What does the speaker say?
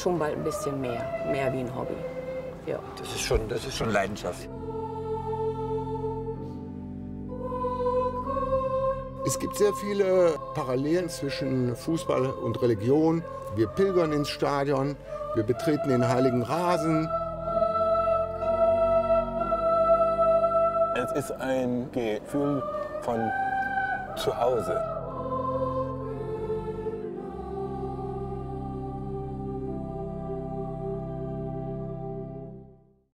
ist schon bald ein bisschen mehr, mehr wie ein Hobby. Ja. Das ist schon, das ist schon Leidenschaft. Es gibt sehr viele Parallelen zwischen Fußball und Religion. Wir pilgern ins Stadion, wir betreten den heiligen Rasen. Es ist ein Gefühl von zu Hause.